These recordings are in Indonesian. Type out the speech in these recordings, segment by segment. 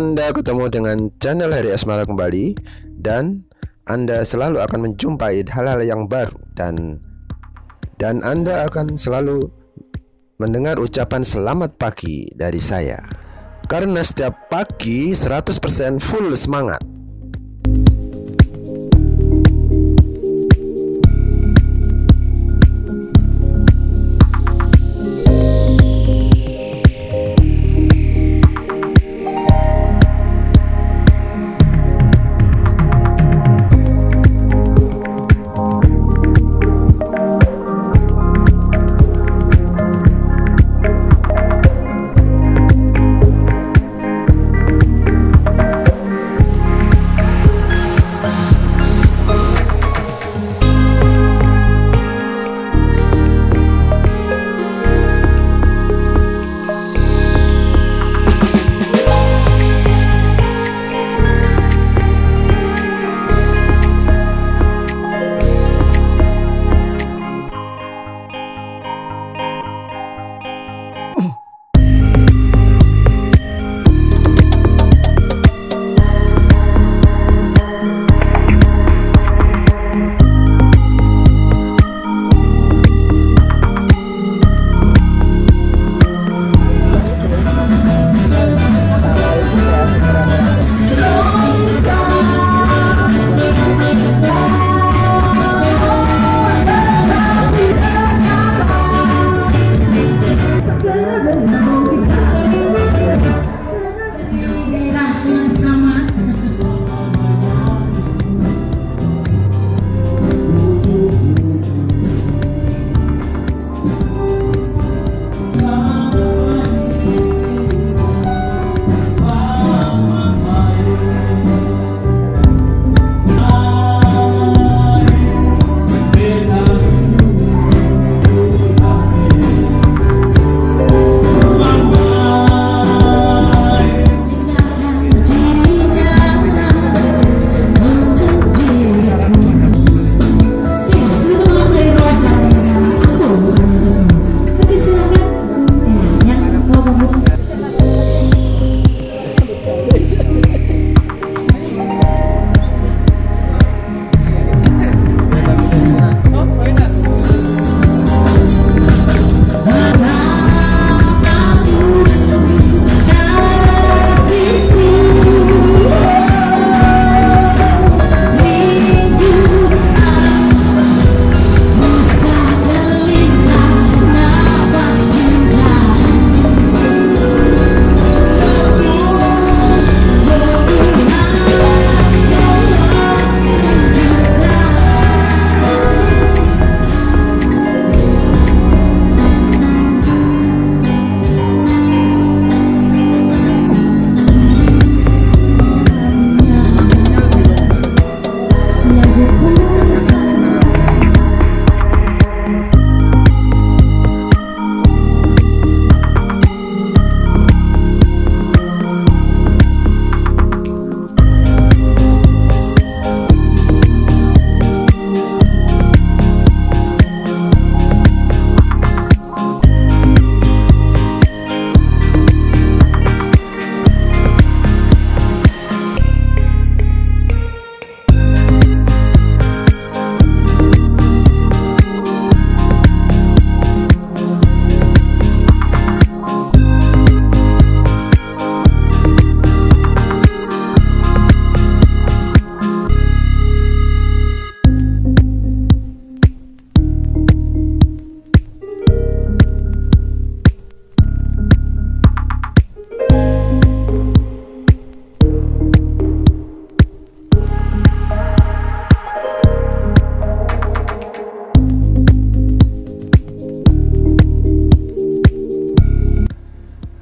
Anda ketemu dengan channel Hari Asmara kembali dan Anda selalu akan menjumpai hal-hal yang baru dan dan Anda akan selalu mendengar ucapan selamat pagi dari saya. Karena setiap pagi 100% full semangat. Yeah.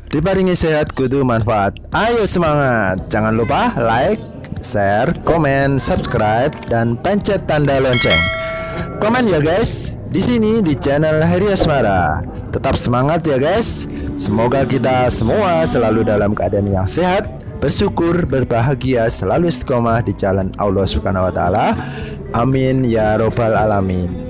Dibaringi sehat kudu manfaat. Ayo semangat. Jangan lupa like, share, komen, subscribe dan pencet tanda lonceng. Komen ya guys. Di sini di channel Heri Asmara. Tetap semangat ya guys. Semoga kita semua selalu dalam keadaan yang sehat, bersyukur, berbahagia, selalu istiqomah di jalan Allah Subhanahu wa taala. Amin ya robbal alamin.